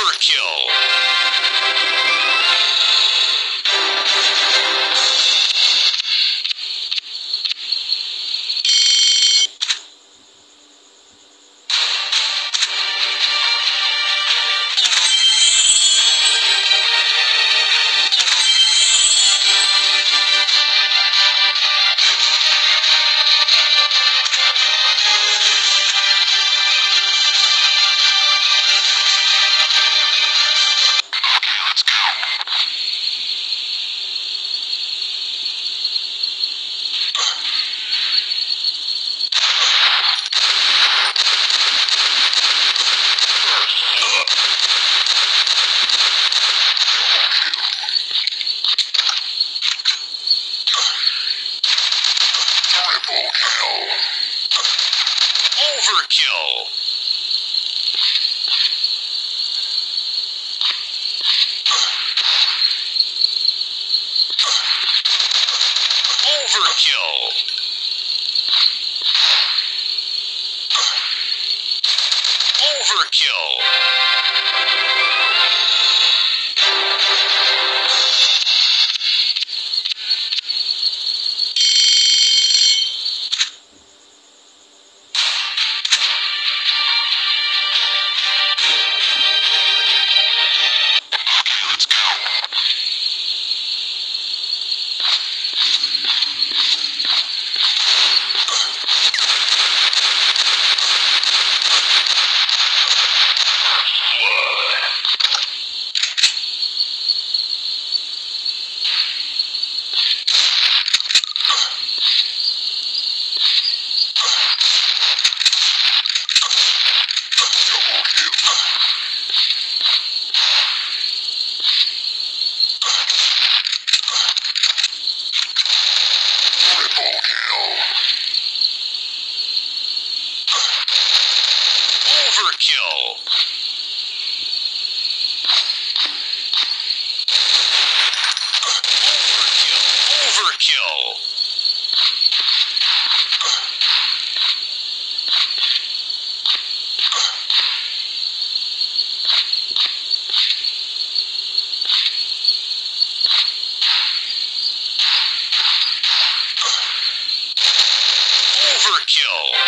Overkill. Overkill. Overkill. Overkill. Overkill. Overkill. Overkill. Overkill.